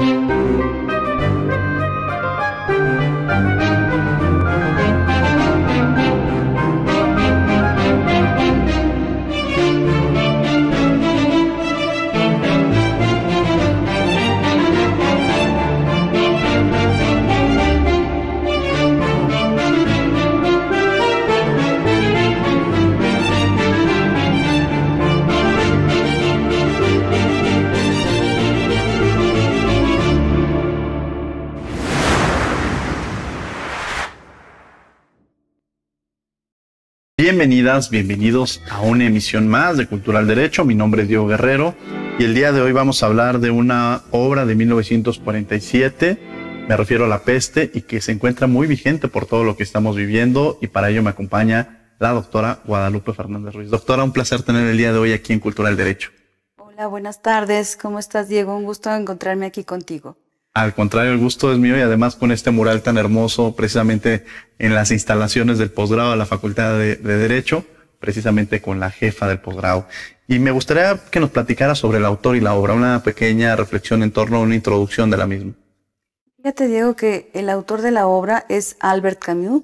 Música Bienvenidas, bienvenidos a una emisión más de Cultural Derecho. Mi nombre es Diego Guerrero y el día de hoy vamos a hablar de una obra de 1947, me refiero a La Peste, y que se encuentra muy vigente por todo lo que estamos viviendo y para ello me acompaña la doctora Guadalupe Fernández Ruiz. Doctora, un placer tener el día de hoy aquí en Cultural Derecho. Hola, buenas tardes. ¿Cómo estás, Diego? Un gusto encontrarme aquí contigo. Al contrario, el gusto es mío y además con este mural tan hermoso, precisamente en las instalaciones del posgrado de la Facultad de, Derecho, precisamente con la jefa del posgrado. Y me gustaría que nos platicara sobre el autor y la obra, una pequeña reflexión en torno a una introducción de la misma. Fíjate, Diego, que el autor de la obra es Albert Camus.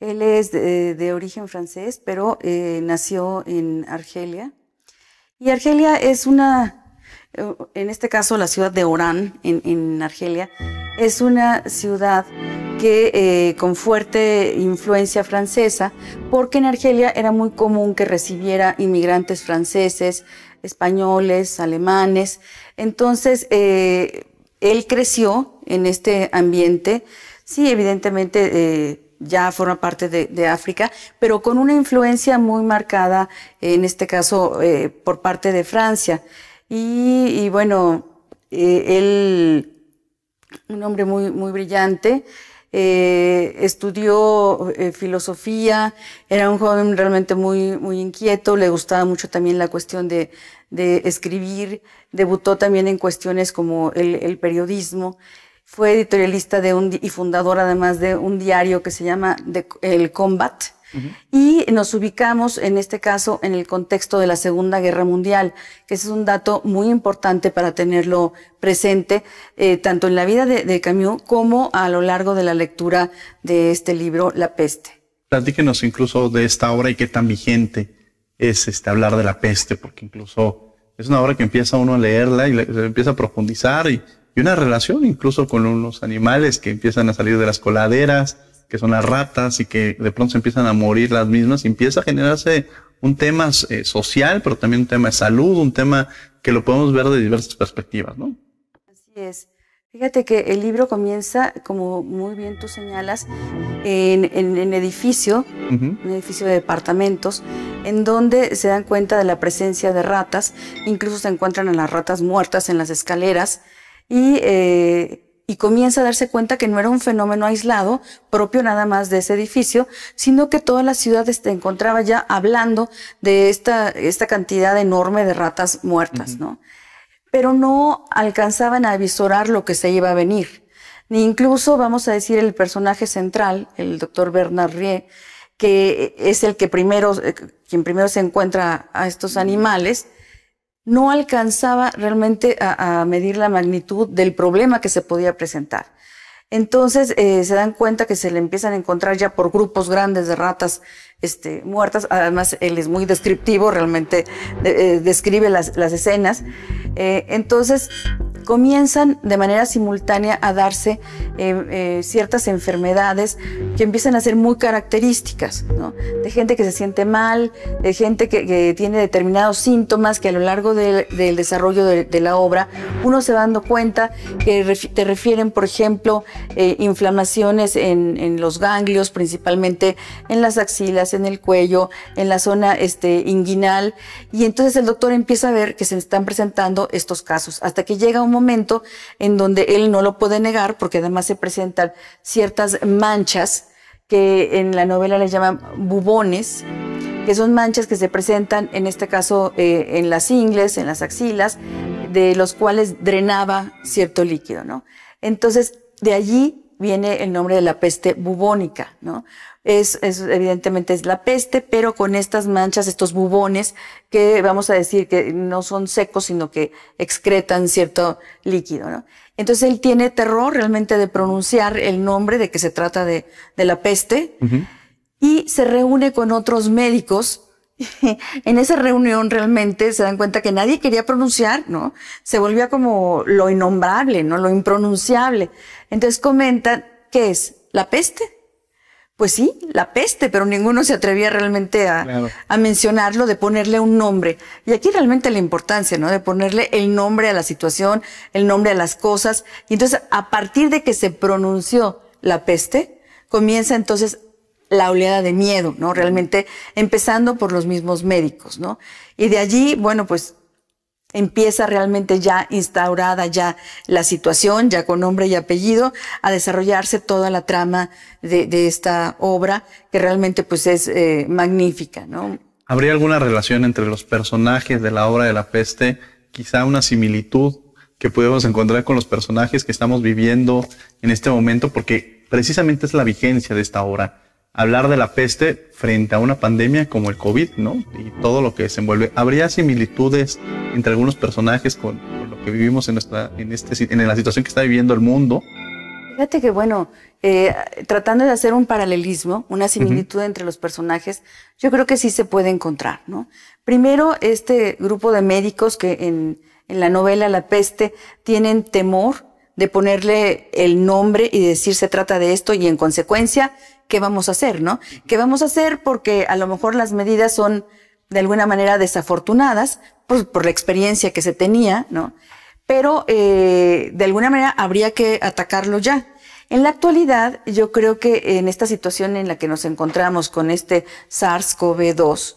Él es de, origen francés, pero eh, nació en Argelia. Y Argelia es una en este caso la ciudad de Orán, en, Argelia, es una ciudad que eh, con fuerte influencia francesa, porque en Argelia era muy común que recibiera inmigrantes franceses, españoles, alemanes. Entonces, eh, él creció en este ambiente, sí, evidentemente ya forma parte de, África, pero con una influencia muy marcada, en este caso, por parte de Francia. Y, bueno, eh, él, un hombre muy, muy brillante, eh, estudió eh, filosofía, era un joven realmente muy, muy inquieto, le gustaba mucho también la cuestión de, de escribir, debutó también en cuestiones como el, el periodismo, fue editorialista de un, y fundador además de un diario que se llama El Combat, y nos ubicamos, en este caso, en el contexto de la Segunda Guerra Mundial, que es un dato muy importante para tenerlo presente, eh, tanto en la vida de, Camus como a lo largo de la lectura de este libro, La Peste. Platíquenos incluso de esta obra y qué tan vigente es este, hablar de la peste, porque incluso es una obra que empieza uno a leerla y empieza a profundizar y una relación incluso con unos animales que empiezan a salir de las coladeras, que son las ratas y que de pronto se empiezan a morir las mismas, y empieza a generarse un tema eh, social, pero también un tema de salud, un tema que lo podemos ver de diversas perspectivas, ¿no? Así es. Fíjate que el libro comienza, como muy bien tú señalas, en, en, edificio, un edificio de departamentos, en donde se dan cuenta de la presencia de ratas, incluso se encuentran a las ratas muertas en las escaleras, y eh, y comienza a darse cuenta que no era un fenómeno aislado, propio nada más de ese edificio, sino que toda la ciudad se encontraba ya hablando de esta, esta cantidad enorme de ratas muertas, ¿no? Pero no alcanzaban a visorar lo que se iba a venir. Ni incluso, vamos a decir, el personaje central, el doctor Bernard Rie, que es el que primero, eh, quien primero se encuentra a estos animales, no alcanzaba realmente a, medir la magnitud del problema que se podía presentar. Entonces eh, se dan cuenta que se le empiezan a encontrar ya por grupos grandes de ratas este, muertas. Además, él es muy descriptivo, realmente eh, describe las, escenas. Eh, entonces, comienzan de manera simultánea a darse ciertas enfermedades que empiezan a ser muy características, ¿no? De gente que se siente mal, de gente que, tiene determinados síntomas que a lo largo del desarrollo de, la obra uno se va dando cuenta que te refieren, por ejemplo, eh, inflamaciones en, en, los ganglios, principalmente en las axilas, en el cuello, en la zona este, inguinal, y entonces el doctor empieza a ver que se están presentando estos casos, hasta que llega un momento en donde él no lo puede negar, porque además se presentan ciertas manchas que en la novela le llaman bubones, que son manchas que se presentan, en este caso, eh, en las ingles, en las axilas, de los cuales drenaba cierto líquido, ¿no? Entonces, de allí viene el nombre de la peste bubónica, ¿no? es, es, evidentemente es la peste, pero con estas manchas, estos bubones que vamos a decir que no son secos, sino que excretan cierto líquido, ¿no? Entonces él tiene terror realmente de pronunciar el nombre de que se trata de, de la peste y se reúne con otros médicos. en esa reunión realmente se dan cuenta que nadie quería pronunciar, ¿no? Se volvía como lo innombrable, ¿no? Lo impronunciable. Entonces comentan, ¿qué es? ¿La peste? Pues sí, la peste, pero ninguno se atrevía realmente a, a, mencionarlo, de ponerle un nombre. Y aquí realmente la importancia, ¿no? De ponerle el nombre a la situación, el nombre a las cosas. Y entonces, a partir de que se pronunció la peste, comienza entonces la oleada de miedo, ¿no? Realmente empezando por los mismos médicos, ¿no? Y de allí, bueno, pues empieza realmente ya instaurada ya la situación, ya con nombre y apellido, a desarrollarse toda la trama de, de esta obra, que realmente pues es eh, magnífica, ¿no? ¿Habría alguna relación entre los personajes de la obra de la peste? Quizá una similitud que podemos encontrar con los personajes que estamos viviendo en este momento, porque precisamente es la vigencia de esta obra hablar de la peste frente a una pandemia como el COVID, ¿no? Y todo lo que se envuelve. ¿Habría similitudes entre algunos personajes con, lo que vivimos en, nuestra, en, este, en la situación que está viviendo el mundo? Fíjate que, bueno, eh, tratando de hacer un paralelismo, una similitud entre los personajes, yo creo que sí se puede encontrar, ¿no? Primero, este grupo de médicos que en, en la novela La peste tienen temor de ponerle el nombre y decir se trata de esto y en consecuencia qué vamos a hacer, ¿no? ¿Qué vamos a hacer? Porque a lo mejor las medidas son de alguna manera desafortunadas por, por la experiencia que se tenía, ¿no? Pero eh, de alguna manera habría que atacarlo ya. En la actualidad, yo creo que en esta situación en la que nos encontramos con este SARS-CoV-2,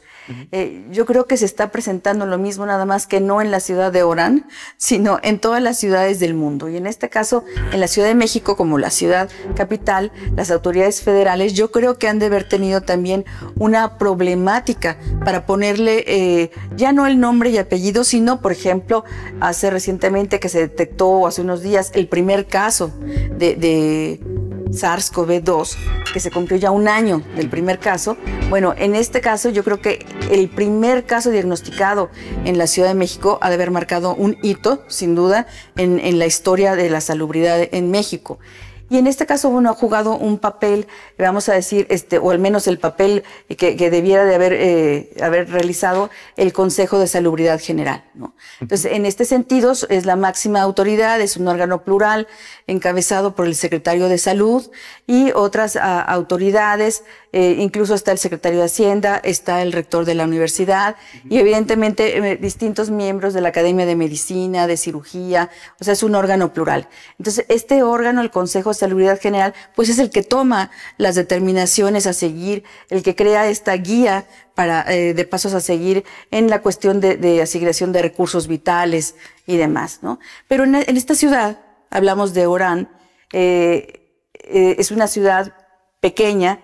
eh, yo creo que se está presentando lo mismo, nada más que no en la ciudad de Orán, sino en todas las ciudades del mundo. Y en este caso, en la Ciudad de México, como la ciudad capital, las autoridades federales, yo creo que han de haber tenido también una problemática para ponerle eh, ya no el nombre y apellido, sino, por ejemplo, hace recientemente que se detectó, hace unos días, el primer caso de, de SARS-CoV-2, que se cumplió ya un año del primer caso. Bueno, en este caso yo creo que el primer caso diagnosticado en la Ciudad de México ha de haber marcado un hito, sin duda, en, en la historia de la salubridad en México. Y en este caso, bueno, ha jugado un papel, vamos a decir, este, o al menos el papel que, que debiera de haber, eh, haber realizado el Consejo de Salubridad General, ¿no? Entonces, en este sentido, es la máxima autoridad, es un órgano plural, encabezado por el secretario de Salud y otras a, autoridades, eh, incluso está el secretario de Hacienda, está el rector de la universidad y evidentemente eh, distintos miembros de la Academia de Medicina, de Cirugía, o sea, es un órgano plural. Entonces, este órgano, el Consejo de Salubridad General, pues es el que toma las determinaciones a seguir, el que crea esta guía para, eh, de pasos a seguir en la cuestión de, de, asignación de recursos vitales y demás, ¿no? Pero en, en esta ciudad, hablamos de Orán, es una ciudad pequeña,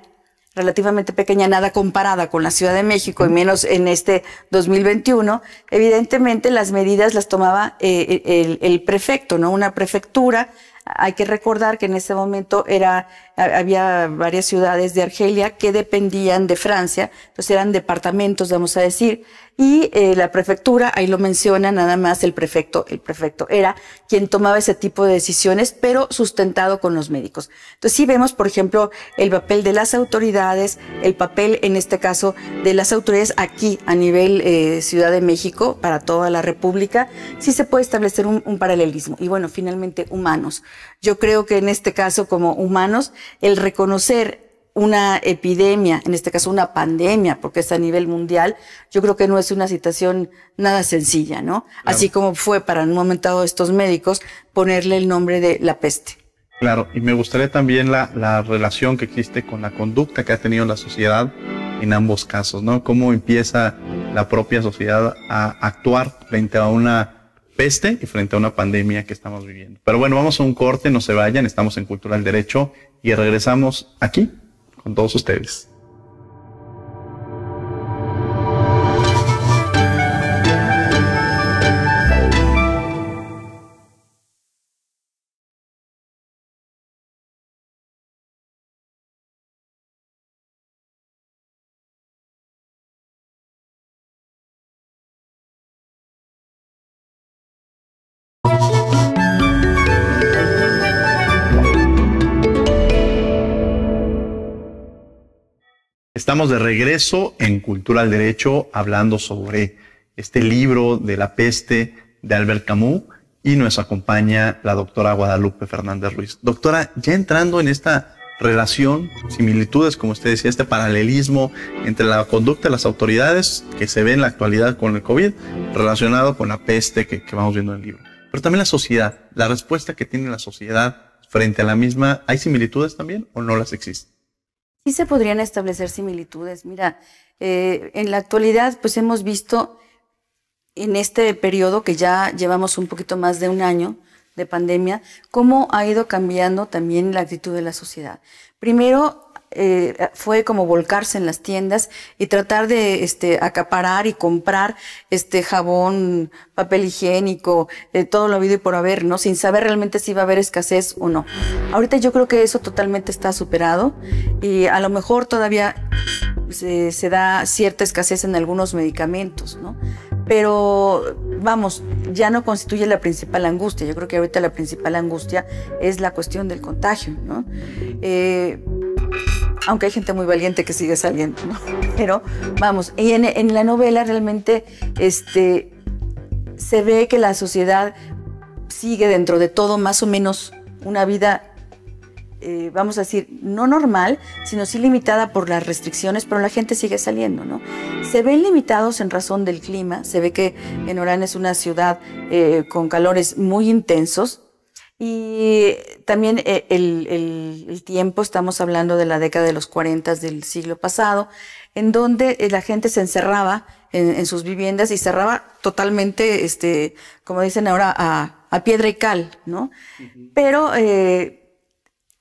relativamente pequeña, nada comparada con la Ciudad de México, y menos en este 2021, evidentemente las medidas las tomaba eh, el, el, prefecto, ¿no? Una prefectura. Hay que recordar que en ese momento era, había varias ciudades de Argelia que dependían de Francia, entonces eran departamentos, vamos a decir, y eh, la prefectura, ahí lo menciona nada más el prefecto, el prefecto era quien tomaba ese tipo de decisiones, pero sustentado con los médicos. Entonces sí vemos, por ejemplo, el papel de las autoridades, el papel en este caso de las autoridades aquí a nivel eh, Ciudad de México, para toda la República, sí se puede establecer un, un paralelismo. Y bueno, finalmente humanos. Yo creo que en este caso como humanos, el reconocer una epidemia, en este caso una pandemia, porque es a nivel mundial, yo creo que no es una situación nada sencilla, ¿no? Claro. Así como fue para un momento dado estos médicos ponerle el nombre de la peste. Claro, y me gustaría también la, la relación que existe con la conducta que ha tenido la sociedad en ambos casos, ¿no? Cómo empieza la propia sociedad a actuar frente a una peste y frente a una pandemia que estamos viviendo. Pero bueno, vamos a un corte, no se vayan, estamos en Cultura del Derecho y regresamos aquí con todos ustedes. Estamos de regreso en Cultura al Derecho hablando sobre este libro de la peste de Albert Camus y nos acompaña la doctora Guadalupe Fernández Ruiz. Doctora, ya entrando en esta relación, similitudes, como usted decía, este paralelismo entre la conducta de las autoridades que se ve en la actualidad con el COVID relacionado con la peste que, vamos viendo en el libro. Pero también la sociedad, la respuesta que tiene la sociedad frente a la misma, ¿hay similitudes también o no las existen? Sí se podrían establecer similitudes. Mira, eh, en la actualidad pues hemos visto en este periodo que ya llevamos un poquito más de un año de pandemia, cómo ha ido cambiando también la actitud de la sociedad. Primero, eh, fue como volcarse en las tiendas y tratar de este, acaparar y comprar este jabón, papel higiénico, eh, todo lo habido y por haber, ¿no? Sin saber realmente si iba a haber escasez o no. Ahorita yo creo que eso totalmente está superado y a lo mejor todavía se, se da cierta escasez en algunos medicamentos, ¿no? Pero vamos, ya no constituye la principal angustia. Yo creo que ahorita la principal angustia es la cuestión del contagio, ¿no? Eh, aunque hay gente muy valiente que sigue saliendo, ¿no? Pero vamos, y en, la novela realmente este, se ve que la sociedad sigue dentro de todo más o menos una vida, eh, vamos a decir, no normal, sino sí limitada por las restricciones, pero la gente sigue saliendo, ¿no? Se ven limitados en razón del clima, se ve que en Orán es una ciudad eh, con calores muy intensos, y también eh, el, tiempo, estamos hablando de la década de los 40 del siglo pasado, en donde eh, la gente se encerraba en, sus viviendas y cerraba totalmente, este, como dicen ahora, a, piedra y cal, ¿no? Pero eh,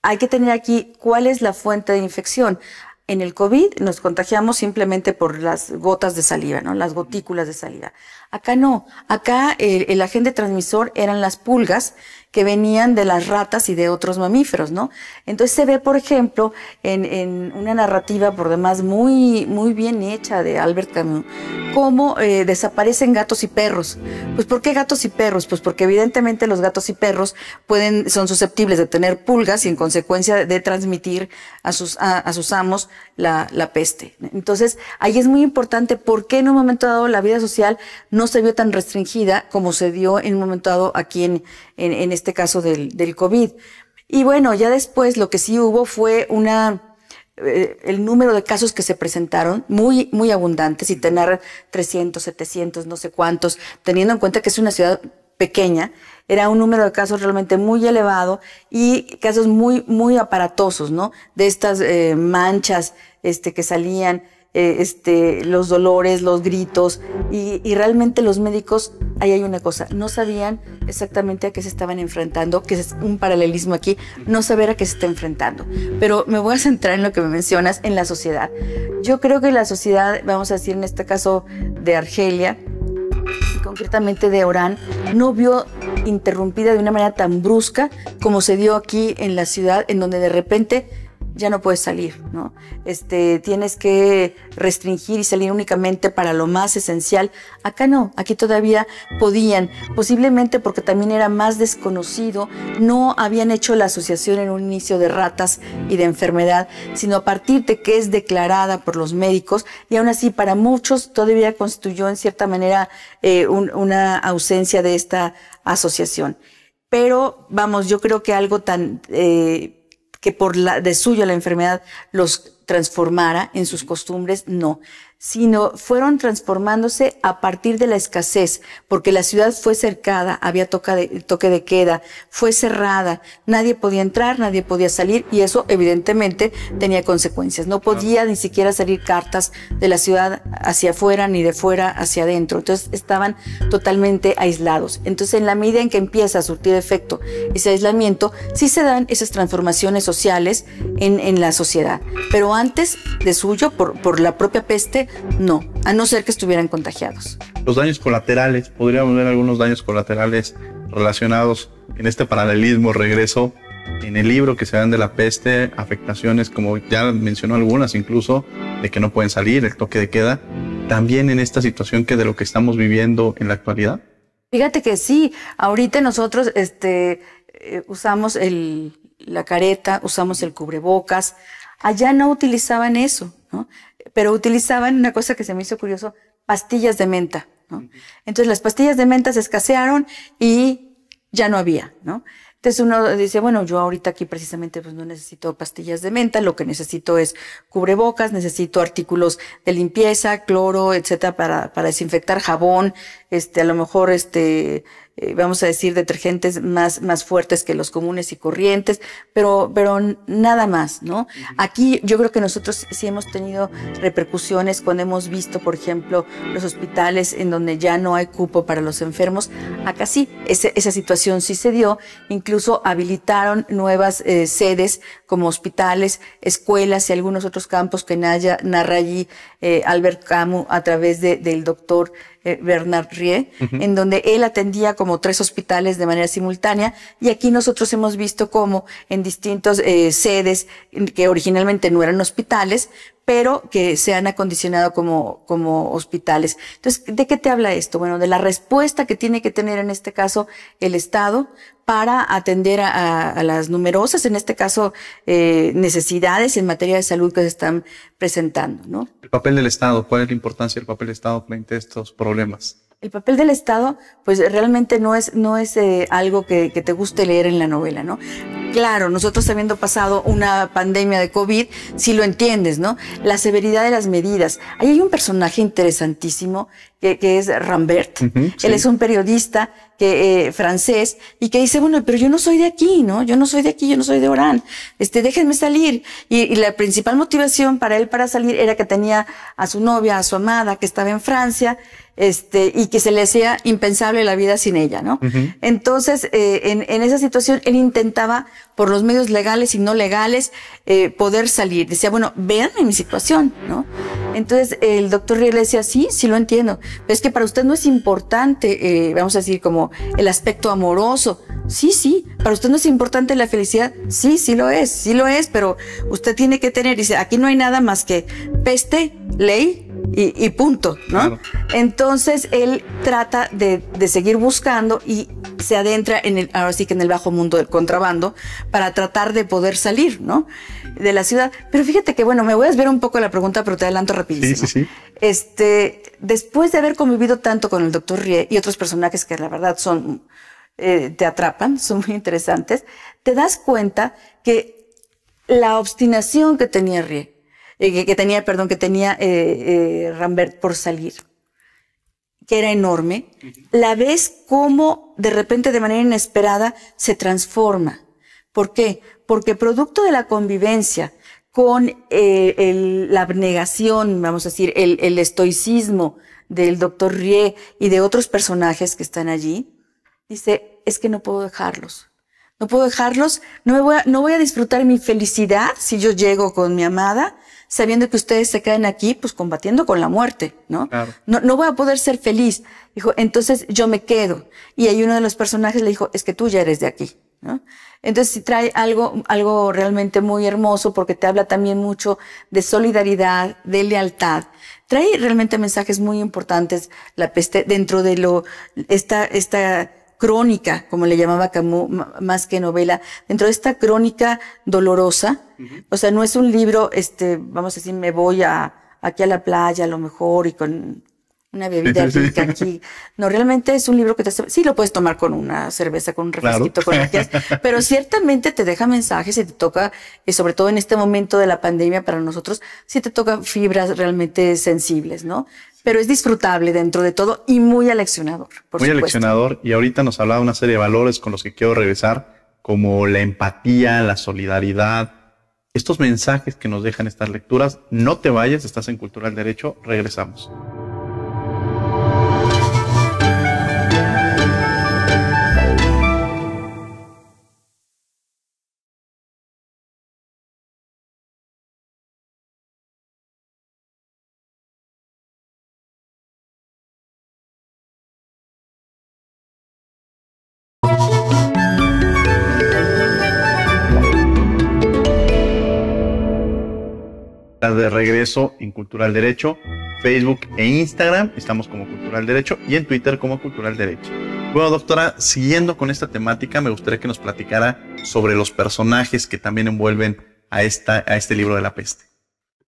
hay que tener aquí cuál es la fuente de infección. En el COVID nos contagiamos simplemente por las gotas de saliva, ¿no? Las gotículas de saliva. Acá no. Acá el agente transmisor eran las pulgas que venían de las ratas y de otros mamíferos, ¿no? Entonces se ve, por ejemplo, en, una narrativa por demás muy, muy bien hecha de Albert Camus, cómo eh, desaparecen gatos y perros. Pues ¿por qué gatos y perros? Pues porque evidentemente los gatos y perros pueden, son susceptibles de tener pulgas y en consecuencia de transmitir a sus, a, sus amos la, la peste. Entonces ahí es muy importante por qué en un momento dado la vida social no se vio tan restringida como se dio en un momento dado aquí en, en, este caso del, del COVID. Y bueno, ya después lo que sí hubo fue una, eh, el número de casos que se presentaron, muy, muy abundantes, y tener 300, 700, no sé cuántos, teniendo en cuenta que es una ciudad pequeña, era un número de casos realmente muy elevado y casos muy, muy aparatosos, ¿no? De estas eh, manchas este, que salían eh, este, los dolores, los gritos, y, realmente los médicos, ahí hay una cosa, no sabían exactamente a qué se estaban enfrentando, que es un paralelismo aquí, no saber a qué se está enfrentando. Pero me voy a centrar en lo que me mencionas, en la sociedad. Yo creo que la sociedad, vamos a decir en este caso de Argelia, concretamente de Orán, no vio interrumpida de una manera tan brusca como se dio aquí en la ciudad, en donde de repente ya no puedes salir, ¿no? Este, tienes que restringir y salir únicamente para lo más esencial. Acá no, aquí todavía podían, posiblemente porque también era más desconocido, no habían hecho la asociación en un inicio de ratas y de enfermedad, sino a partir de que es declarada por los médicos y aún así para muchos todavía constituyó en cierta manera eh, una ausencia de esta asociación. Pero vamos, yo creo que algo tan... Eh, que por la, de suyo la enfermedad los transformara en sus costumbres, no sino fueron transformándose a partir de la escasez, porque la ciudad fue cercada, había toque de, toque de queda, fue cerrada, nadie podía entrar, nadie podía salir y eso evidentemente tenía consecuencias. No podía ni siquiera salir cartas de la ciudad hacia afuera ni de fuera hacia adentro. Entonces estaban totalmente aislados. Entonces en la medida en que empieza a surtir efecto ese aislamiento, sí se dan esas transformaciones sociales en, en la sociedad. Pero antes de suyo, por, por la propia peste, no, a no ser que estuvieran contagiados. Los daños colaterales, podríamos ver algunos daños colaterales relacionados en este paralelismo, regreso en el libro que se dan de la peste, afectaciones como ya mencionó algunas incluso, de que no pueden salir, el toque de queda, también en esta situación que de lo que estamos viviendo en la actualidad. Fíjate que sí, ahorita nosotros este, eh, usamos el, la careta, usamos el cubrebocas, allá no utilizaban eso. Pero utilizaban una cosa que se me hizo curioso, pastillas de menta. ¿no? Entonces las pastillas de menta se escasearon y ya no había, ¿no? Entonces uno dice, bueno, yo ahorita aquí precisamente pues no necesito pastillas de menta, lo que necesito es cubrebocas, necesito artículos de limpieza, cloro, etcétera, para, para desinfectar jabón, este, a lo mejor este, eh, vamos a decir, detergentes más, más fuertes que los comunes y corrientes, pero, pero nada más, ¿no? Aquí yo creo que nosotros sí hemos tenido repercusiones cuando hemos visto, por ejemplo, los hospitales en donde ya no hay cupo para los enfermos. Acá sí, esa situación sí se dio. Incluso habilitaron nuevas eh, sedes como hospitales, escuelas y algunos otros campos que narra allí eh, Albert Camus a través de, del doctor eh, Bernard Rie, en donde él atendía como tres hospitales de manera simultánea y aquí nosotros hemos visto cómo en distintos eh, sedes que originalmente no eran hospitales, pero que se han acondicionado como, como hospitales. Entonces, ¿de qué te habla esto? Bueno, de la respuesta que tiene que tener en este caso el Estado para atender a, las numerosas, en este caso, eh, necesidades en materia de salud que se están presentando, ¿no? El papel del Estado, ¿cuál es la importancia del papel del Estado frente a estos problemas? El papel del Estado, pues realmente no es, no es eh, algo que, que, te guste leer en la novela, ¿no? Claro, nosotros habiendo pasado una pandemia de COVID, sí lo entiendes, ¿no? La severidad de las medidas. Ahí hay un personaje interesantísimo que, que es Rambert. Él es un periodista que, eh, francés y que dice, bueno, pero yo no soy de aquí, ¿no? Yo no soy de aquí, yo no soy de Orán. Este, déjenme salir. Y, y la principal motivación para él para salir era que tenía a su novia, a su amada, que estaba en Francia este, y que se le hacía impensable la vida sin ella, ¿no? Entonces, eh, en, en, esa situación, él intentaba, por los medios legales y no legales, eh, poder salir. Decía, bueno, véanme mi situación, ¿no? Entonces, el doctor Riel le decía, sí, sí lo entiendo, pero es que para usted no es importante, eh, vamos a decir, como el aspecto amoroso. Sí, sí, para usted no es importante la felicidad. Sí, sí lo es, sí lo es, pero usted tiene que tener, dice, aquí no hay nada más que peste, ley, y, punto, ¿no? Entonces él trata de, de, seguir buscando y se adentra en el, ahora sí que en el bajo mundo del contrabando para tratar de poder salir, ¿no? De la ciudad. Pero fíjate que, bueno, me voy a desviar un poco la pregunta, pero te adelanto rapidísimo. Sí, sí, sí. Este, después de haber convivido tanto con el doctor Rie y otros personajes que la verdad son, eh, te atrapan, son muy interesantes, te das cuenta que la obstinación que tenía Rie eh, que, tenía, perdón, que tenía eh, eh, Rambert por salir, que era enorme, la ves como de repente de manera inesperada se transforma. ¿Por qué? Porque producto de la convivencia con la abnegación, vamos a decir, el, el estoicismo del doctor Rie y de otros personajes que están allí, dice, es que no puedo dejarlos. No puedo dejarlos, no, me voy a, no voy a disfrutar mi felicidad si yo llego con mi amada, sabiendo que ustedes se quedan aquí, pues combatiendo con la muerte, ¿no? No, no voy a poder ser feliz. Dijo, entonces yo me quedo. Y ahí uno de los personajes le dijo, es que tú ya eres de aquí, ¿no? Entonces trae algo, algo realmente muy hermoso porque te habla también mucho de solidaridad, de lealtad. Trae realmente mensajes muy importantes la peste dentro de lo, esta, esta, crónica, como le llamaba Camus, más que novela, dentro de esta crónica dolorosa. O sea, no es un libro, este, vamos a decir, me voy a, aquí a la playa a lo mejor y con una bebida rica aquí. No, realmente es un libro que te sí lo puedes tomar con una cerveza, con un refresquito, con lo que pero ciertamente te deja mensajes y te toca, y sobre todo en este momento de la pandemia para nosotros, sí te toca fibras realmente sensibles, ¿no? Pero es disfrutable dentro de todo y muy aleccionador. Por muy aleccionador y ahorita nos hablaba una serie de valores con los que quiero regresar, como la empatía, la solidaridad, estos mensajes que nos dejan estas lecturas. No te vayas, estás en Cultural Derecho, regresamos. De regreso en Cultural Derecho, Facebook e Instagram, estamos como Cultural Derecho y en Twitter como Cultural Derecho. Bueno, doctora, siguiendo con esta temática, me gustaría que nos platicara sobre los personajes que también envuelven a, esta, a este libro de la peste.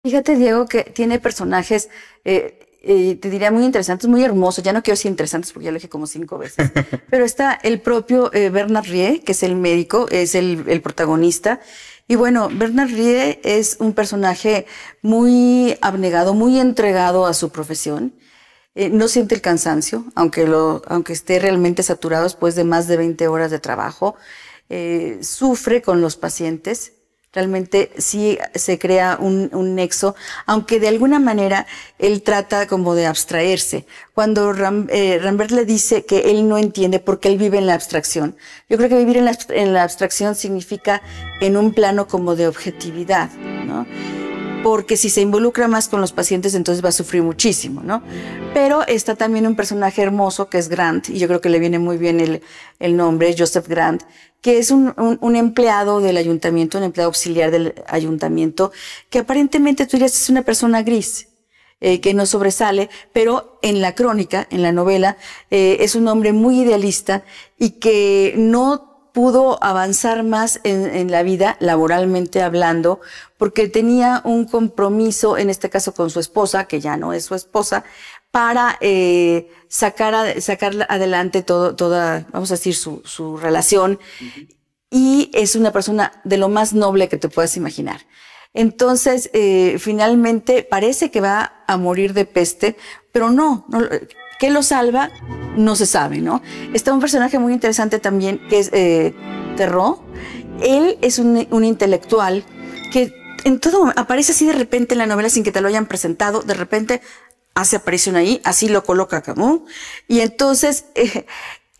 Fíjate, Diego, que tiene personajes, eh, eh, te diría muy interesantes, muy hermosos. Ya no quiero decir interesantes porque ya lo dije como cinco veces. Pero está el propio eh, Bernard Rie, que es el médico, es el, el protagonista. Y bueno, Bernard Rie es un personaje muy abnegado, muy entregado a su profesión. Eh, no siente el cansancio, aunque, lo, aunque esté realmente saturado después de más de 20 horas de trabajo. Eh, sufre con los pacientes. Realmente sí se crea un, un, nexo, aunque de alguna manera él trata como de abstraerse. Cuando Ram, eh, Rambert le dice que él no entiende porque él vive en la abstracción. Yo creo que vivir en la, en la abstracción significa en un plano como de objetividad, ¿no? Porque si se involucra más con los pacientes, entonces va a sufrir muchísimo, ¿no? Pero está también un personaje hermoso que es Grant, y yo creo que le viene muy bien el, el nombre, Joseph Grant, que es un, empleado del ayuntamiento, un empleado auxiliar del ayuntamiento, que aparentemente tú dirías es una persona gris. Eh, que no sobresale, pero en la crónica, en la novela, eh, es un hombre muy idealista y que no pudo avanzar más en, en, la vida, laboralmente hablando, porque tenía un compromiso, en este caso con su esposa, que ya no es su esposa, para eh, sacar, a, sacar adelante todo, toda, vamos a decir, su, su relación. Uh -huh. Y es una persona de lo más noble que te puedas imaginar. Entonces, eh, finalmente parece que va a morir de peste, pero no, no ¿Qué lo salva? No se sabe, ¿no? Está un personaje muy interesante también que es eh. Él es un, un, intelectual que en todo aparece así de repente en la novela sin que te lo hayan presentado, de repente hace aparición ahí, así lo coloca Camus. Y entonces eh,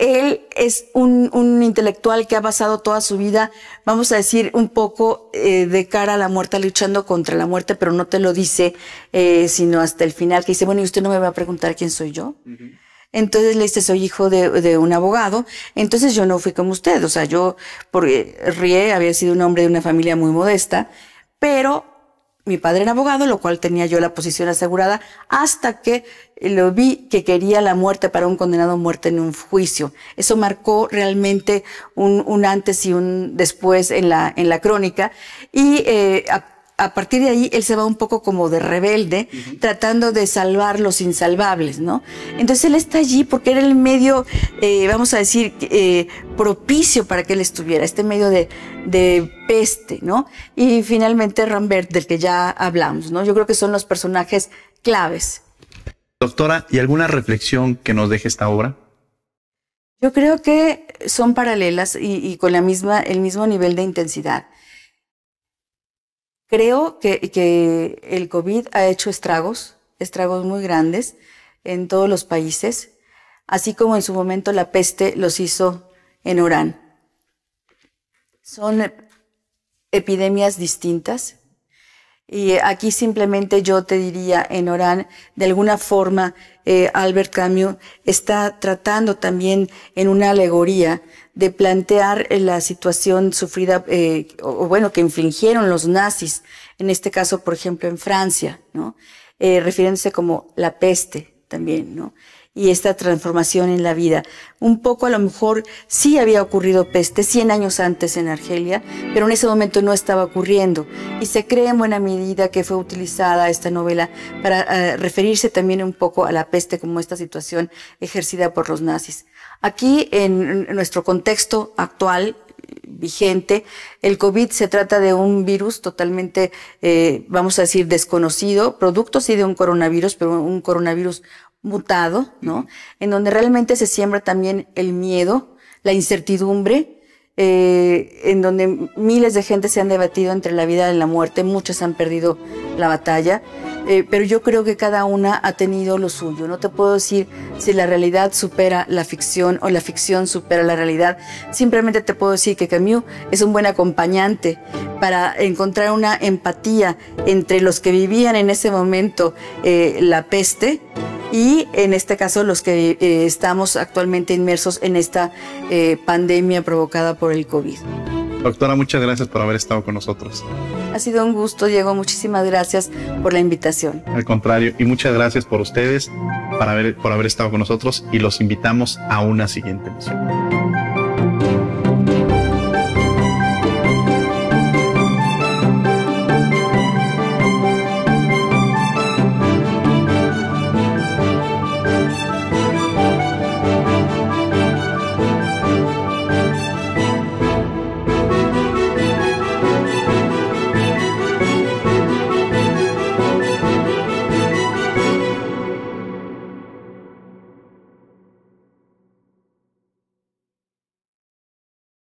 él es un, un, intelectual que ha basado toda su vida, vamos a decir, un poco eh, de cara a la muerte, luchando contra la muerte, pero no te lo dice, eh, sino hasta el final, que dice, bueno, ¿y usted no me va a preguntar quién soy yo? Uh -huh. Entonces le dice, soy hijo de, de, un abogado, entonces yo no fui como usted, o sea, yo, porque Rie había sido un hombre de una familia muy modesta, pero mi padre era abogado, lo cual tenía yo la posición asegurada, hasta que lo vi que quería la muerte para un condenado a muerte en un juicio. Eso marcó realmente un, un antes y un después en la, en la crónica. Y eh, a, partir de ahí él se va un poco como de rebelde, uh -huh. tratando de salvar los insalvables, ¿no? Entonces él está allí porque era el medio, eh, vamos a decir, eh, propicio para que él estuviera, este medio de, de peste, ¿no? Y finalmente Rambert, del que ya hablamos, ¿no? Yo creo que son los personajes claves. Doctora, ¿y alguna reflexión que nos deje esta obra? Yo creo que son paralelas y, y con la misma, el mismo nivel de intensidad. Creo que, que, el COVID ha hecho estragos, estragos muy grandes en todos los países, así como en su momento la peste los hizo en Orán. Son epidemias distintas, y aquí simplemente yo te diría, en Orán, de alguna forma, eh, Albert Camus está tratando también en una alegoría de plantear la situación sufrida, eh, o bueno, que infligieron los nazis, en este caso, por ejemplo, en Francia, ¿no? Eh, refiriéndose como la peste también, ¿no? Y esta transformación en la vida. Un poco a lo mejor sí había ocurrido peste 100 años antes en Argelia, pero en ese momento no estaba ocurriendo. Y se cree en buena medida que fue utilizada esta novela para uh, referirse también un poco a la peste como esta situación ejercida por los nazis. Aquí, en nuestro contexto actual, vigente. El COVID se trata de un virus totalmente, eh, vamos a decir, desconocido, producto sí de un coronavirus, pero un coronavirus mutado, ¿no? En donde realmente se siembra también el miedo, la incertidumbre, eh, en donde miles de gente se han debatido entre la vida y la muerte, muchos han perdido la batalla, eh, pero yo creo que cada una ha tenido lo suyo. No te puedo decir si la realidad supera la ficción o la ficción supera la realidad. Simplemente te puedo decir que Camus es un buen acompañante para encontrar una empatía entre los que vivían en ese momento eh, la peste y en este caso los que eh, estamos actualmente inmersos en esta pandemia provocada por el COVID. Doctora, muchas gracias por haber estado con nosotros. Ha sido un gusto, Diego. Muchísimas gracias por la invitación. Al contrario, y muchas gracias por ustedes, para haber, por haber estado con nosotros y los invitamos a una siguiente emisión.